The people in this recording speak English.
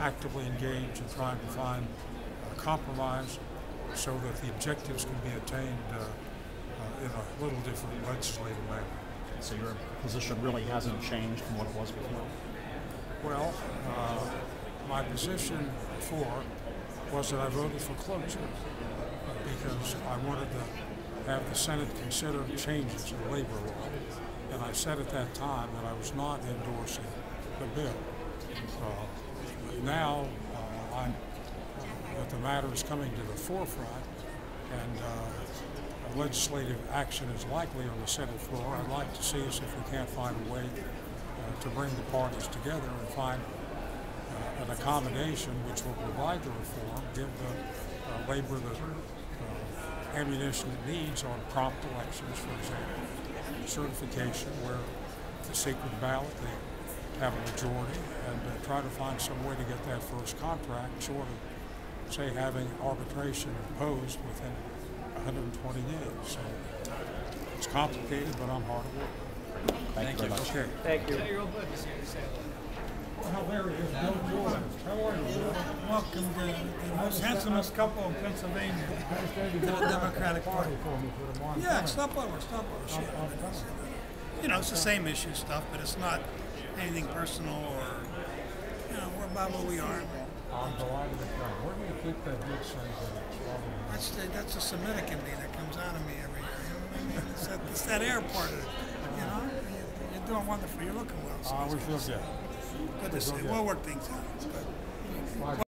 actively engaged in trying to find a compromise so that the objectives can be attained uh, uh, in a little different legislative manner. So your position really hasn't changed from what it was before? Well, uh, my position before was that I voted for cloture uh, because I wanted to have the Senate consider changes in labor law. And I said at that time that I was not endorsing the bill. Uh, now uh, that the matter is coming to the forefront and uh, legislative action is likely on the Senate floor. I'd like to see us if we can't find a way uh, to bring the parties together and find uh, an accommodation which will provide the reform, give the uh, labor the uh, ammunition it needs on prompt elections, for example, certification where the secret ballot they have a majority, and uh, try to find some way to get that first contract, short of, say, having arbitration imposed within 120 days. So it's complicated, but I'm hard at work. Thank, you very much. Okay. Thank you. How Larry is Bill Jordan. How are you, Welcome to the most handsomest couple in Pennsylvania to the Democratic Party. Yeah, stop over, stop over. You know, it's the same issue stuff, but it's not anything personal or, you know, we're about where we are. I'm delighted to come. Where do you keep that That's the, that's the Semitic in me that comes out of me every year. You know what I mean? It's that, it's that air part of it. You know, you're, doing wonderful. You're looking well. So uh, it's we feel good. good to see. We'll work things out. It's good.